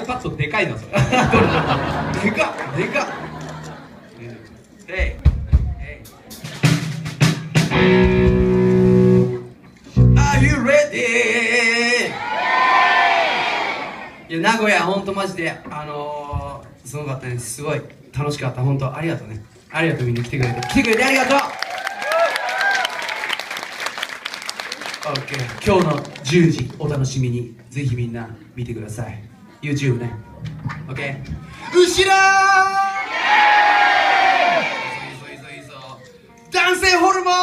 iPad でかいなそれ。でかでかいや名古屋本当マジであのー、すごかったねす。ごい楽しかった。本当ありがとうね。ありがとうみんな来てくれて。来てくれてありがとう。OK 今日の10時お楽しみに。ぜひみんな見てください。YouTube ね。OK 後ろ！男性ホルモン。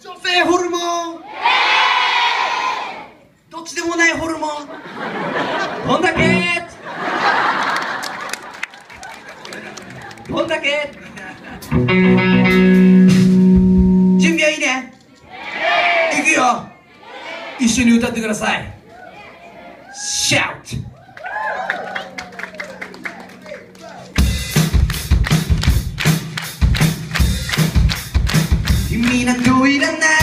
女性ホルモン。どっちでもないホルモン。どんだけ？どんだけ準備はいいね。いくよ。一緒に歌ってください。shout. You mean I do it now?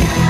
Yeah.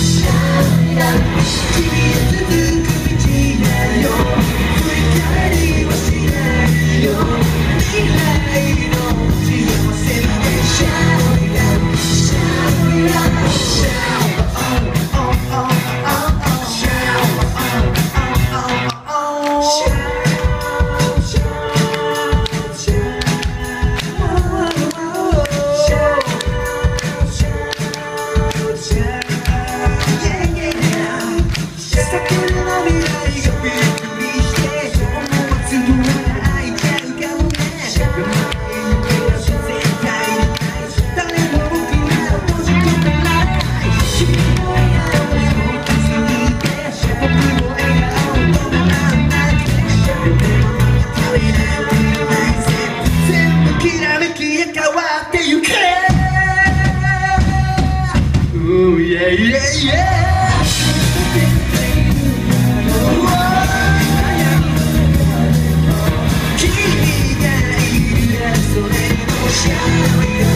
Ooh, yeah, yeah, yeah. Shall we go?